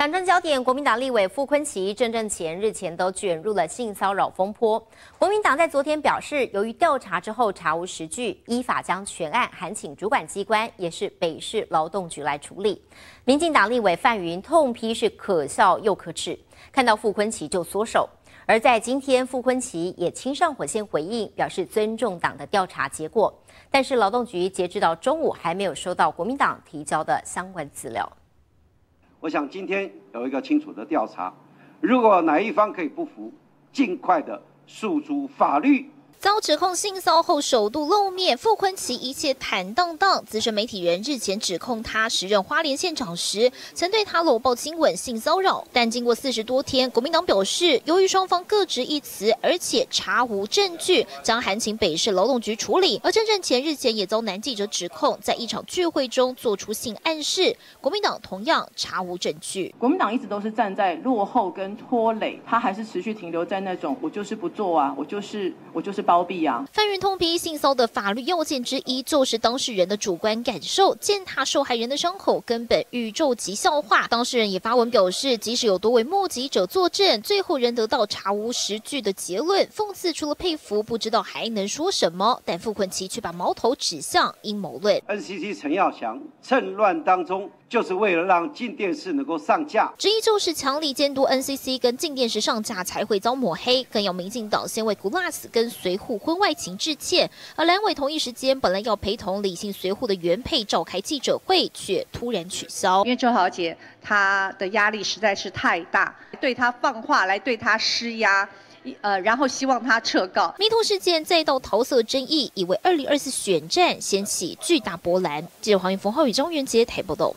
党政焦点，国民党立委傅昆奇、郑正前日前都卷入了性骚扰风波。国民党在昨天表示，由于调查之后查无实据，依法将全案函请主管机关，也是北市劳动局来处理。民进党立委范云痛批是可笑又可耻，看到傅昆奇就缩手。而在今天，傅昆奇也亲上火线回应，表示尊重党的调查结果，但是劳动局截止到中午还没有收到国民党提交的相关资料。我想今天有一个清楚的调查，如果哪一方可以不服，尽快的诉诸法律。遭指控性骚后首度露面，傅昆奇一切坦荡荡。资深媒体人日前指控他时任花莲县长时，曾对他搂抱亲吻性骚扰。但经过四十多天，国民党表示，由于双方各执一词，而且查无证据，将函请北市劳动局处理。而郑正前日前也遭男记者指控，在一场聚会中做出性暗示，国民党同样查无证据。国民党一直都是站在落后跟拖累，他还是持续停留在那种我就是不做啊，我就是我就是。包庇啊！范云通批性骚的法律要件之一就是当事人的主观感受，践踏受害人的伤口，根本宇宙级笑话。当事人也发文表示，即使有多位目击者作证，最后仍得到查无实据的结论。讽刺除了佩服，不知道还能说什么。但傅昆奇却把矛头指向阴谋论。NCC 陈耀祥趁乱当中。就是为了让静电视能够上架，之一就是强力监督 NCC 跟静电视上架才会遭抹黑，更要民进党先为 Glass 跟随扈婚外情致歉。而蓝伟同一时间本来要陪同李姓随护的原配召开记者会，却突然取消，因为周豪杰他的压力实在是太大，对他放话来对他施压，呃，然后希望他撤告。迷途事件再到桃色争议，以为二零二四选战掀起巨大波澜。记者黄云峰、浩宇、张元杰台报道。